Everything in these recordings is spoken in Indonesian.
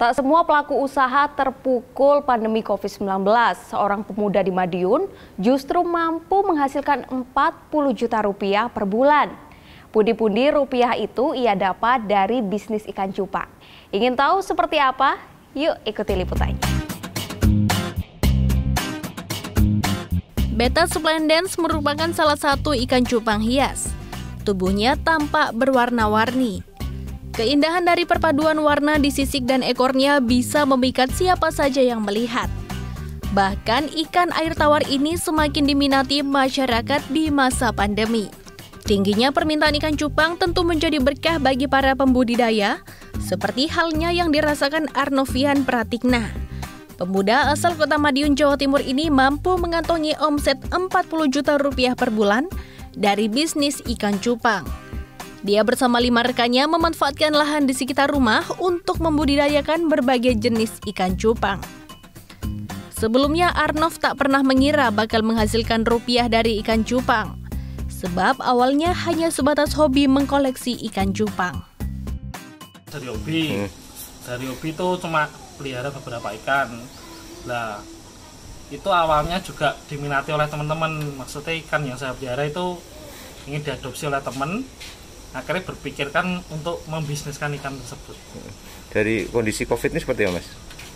Tak semua pelaku usaha terpukul pandemi COVID-19. Seorang pemuda di Madiun justru mampu menghasilkan 40 juta rupiah per bulan. Pundi-pundi rupiah itu ia dapat dari bisnis ikan cupang. Ingin tahu seperti apa? Yuk ikuti liputannya. Beta splendens merupakan salah satu ikan cupang hias. Tubuhnya tampak berwarna-warni, Keindahan dari perpaduan warna di sisik dan ekornya bisa memikat siapa saja yang melihat. Bahkan ikan air tawar ini semakin diminati masyarakat di masa pandemi. Tingginya permintaan ikan cupang tentu menjadi berkah bagi para pembudidaya, seperti halnya yang dirasakan Arnovian Pratikna. Pemuda asal kota Madiun, Jawa Timur ini mampu mengantongi omset 40 juta rupiah per bulan dari bisnis ikan cupang. Dia bersama lima rekannya memanfaatkan lahan di sekitar rumah untuk membudidayakan berbagai jenis ikan cupang. Sebelumnya Arnov tak pernah mengira bakal menghasilkan rupiah dari ikan cupang. Sebab awalnya hanya sebatas hobi mengkoleksi ikan cupang. Dari hobi, hmm. dari hobi itu cuma pelihara beberapa ikan. Nah, itu awalnya juga diminati oleh teman-teman. Maksudnya ikan yang saya pelihara itu ingin diadopsi oleh teman akhirnya berpikirkan untuk membisniskan ikan tersebut. Dari kondisi COVID ini seperti apa mas?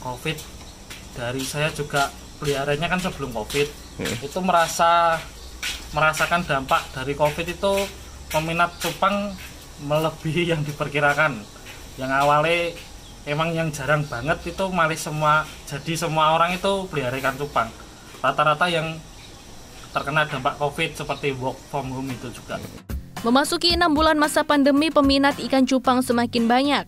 COVID dari saya juga peliharanya kan sebelum COVID hmm. itu merasa merasakan dampak dari COVID itu peminat cupang melebihi yang diperkirakan. Yang awalnya emang yang jarang banget itu malah semua jadi semua orang itu pelihara ikan cupang. Rata-rata yang terkena dampak COVID seperti work from home itu juga. Memasuki enam bulan masa pandemi, peminat ikan cupang semakin banyak.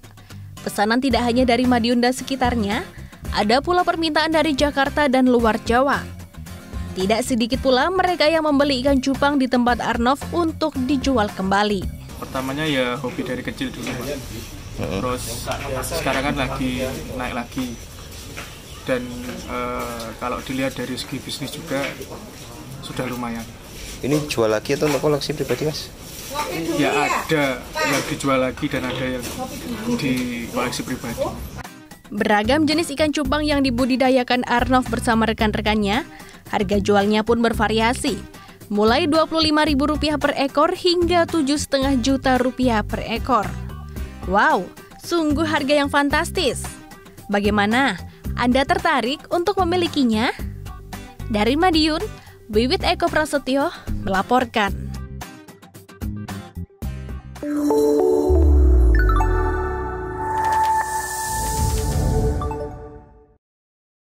Pesanan tidak hanya dari Madiun dan sekitarnya, ada pula permintaan dari Jakarta dan luar Jawa. Tidak sedikit pula mereka yang membeli ikan cupang di tempat Arnov untuk dijual kembali. Pertamanya ya hobi dari kecil dulu. Terus sekarang kan lagi naik lagi. Dan e, kalau dilihat dari segi bisnis juga sudah lumayan. Ini jual lagi atau untuk koleksi pribadi mas? Ya ada yang dijual lagi dan ada yang di koleksi pribadi. Beragam jenis ikan cupang yang dibudidayakan Arnov bersama rekan-rekannya, harga jualnya pun bervariasi. Mulai Rp25.000 per ekor hingga Rp7,5 juta rupiah per ekor. Wow, sungguh harga yang fantastis. Bagaimana? Anda tertarik untuk memilikinya? Dari Madiun, Wiwit Eko Prasetyo melaporkan. Oh.